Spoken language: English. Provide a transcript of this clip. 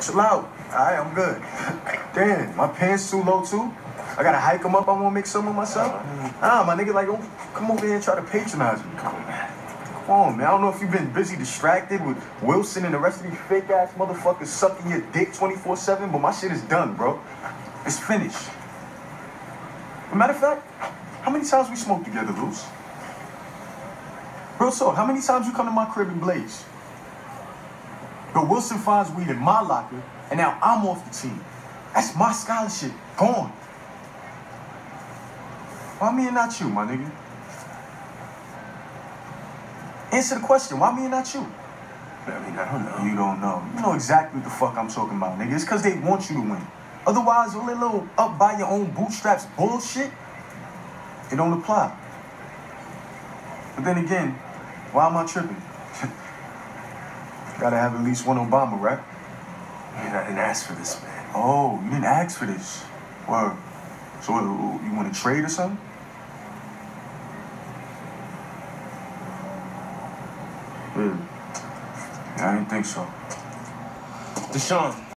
Chill out. Alright, I'm good. Damn, my pants too low too. I gotta hike them up. I wanna make some of myself. Ah, my nigga, like, don't come over here and try to patronize me. Come on, man. Come on, man. I don't know if you've been busy distracted with Wilson and the rest of these fake ass motherfuckers sucking your dick 24 7, but my shit is done, bro. It's finished. Matter of fact, how many times we smoked together, Luce? Real talk, how many times you come to my crib and blaze? But Wilson finds weed in my locker, and now I'm off the team. That's my scholarship. Gone. Why me and not you, my nigga? Answer the question. Why me and not you? I mean, I don't know. You don't know. You know exactly what the fuck I'm talking about, nigga. It's because they want you to win. Otherwise, all that little up by your own bootstraps bullshit, it don't apply. But then again, why am I tripping? Gotta have at least one Obama, right? Man, I didn't ask for this, man. Oh, you didn't ask for this. Well, So you want to trade or something? Yeah. yeah I didn't think so. Deshaun,